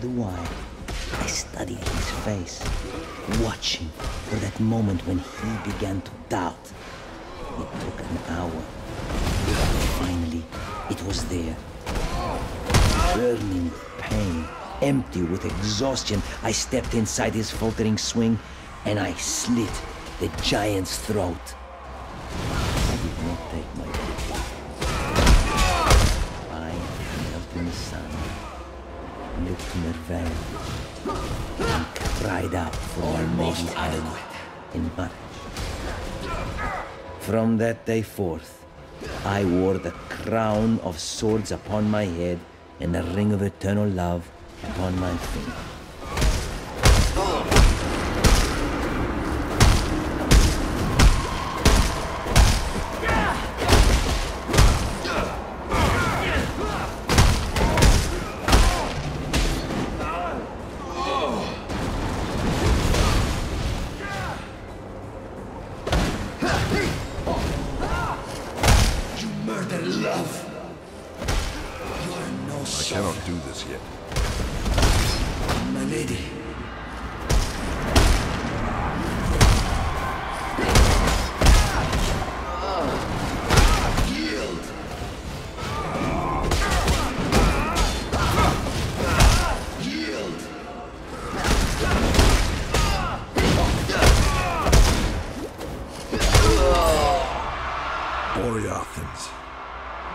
the while, I studied his face, watching for that moment when he began to doubt. It took an hour. Finally, it was there. Burning with pain, empty with exhaustion, I stepped inside his faltering swing and I slit the giant's throat. Did not take looked to Merveille, and cried out for my maiden hand in marriage. From that day forth, I wore the crown of swords upon my head and the ring of eternal love upon my finger. Murder love. You are no I cannot do this yet. my lady. Yield. Yield. Boreathans.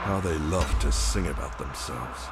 How they love to sing about themselves.